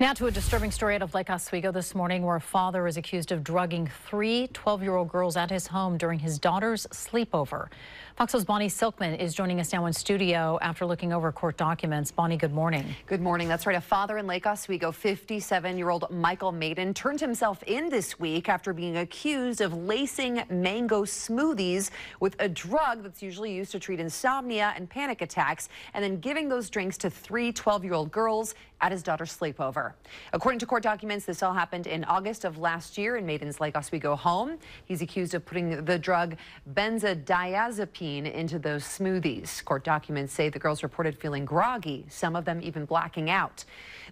Now to a disturbing story out of Lake Oswego this morning where a father is accused of drugging three 12-year-old girls at his home during his daughter's sleepover. Fox's Bonnie Silkman is joining us now in studio after looking over court documents. Bonnie, good morning. Good morning. That's right. A father in Lake Oswego, 57-year-old Michael Meyden, turned himself in this week after being accused of lacing mango smoothies with a drug that's usually used to treat insomnia and panic attacks, and then giving those drinks to three 12-year-old girls at his daughter's sleepover. According to court documents, this all happened in August of last year in Meyden's Lake Oswego home. He's accused of putting the drug benzodiazepine into those smoothies. Court documents say the girls reported feeling groggy, some of them even blacking out.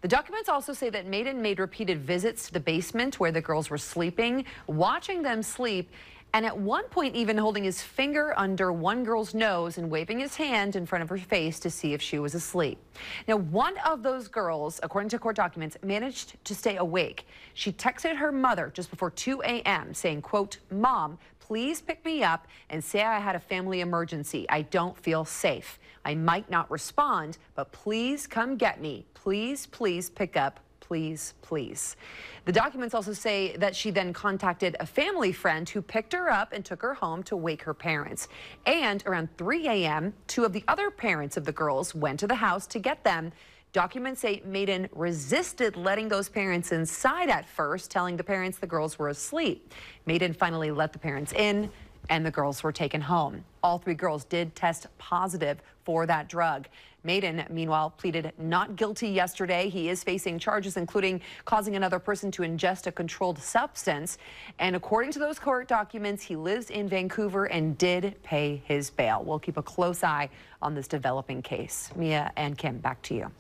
The documents also say that Meyden made repeated visits to the basement where the girls were sleeping, watching them sleep, and at one point even holding his finger under one girl's nose and waving his hand in front of her face to see if she was asleep. Now, one of those girls, according to court documents, managed to stay awake. She texted her mother just before 2 a.m. saying, quote, Mom, please pick me up and say I had a family emergency. I don't feel safe. I might not respond, but please come get me. Please, please pick up please, please. The documents also say that she then contacted a family friend who picked her up and took her home to wake her parents. And around 3 a.m., two of the other parents of the girls went to the house to get them. Documents say Meyden resisted letting those parents inside at first, telling the parents the girls were asleep. Meyden finally let the parents in and the girls were taken home. All three girls did test positive for that drug. Meyden, meanwhile, pleaded not guilty yesterday. He is facing charges including causing another person to ingest a controlled substance. And according to those court documents, he lives in Vancouver and did pay his bail. We'll keep a close eye on this developing case. Mia and Kim, back to you.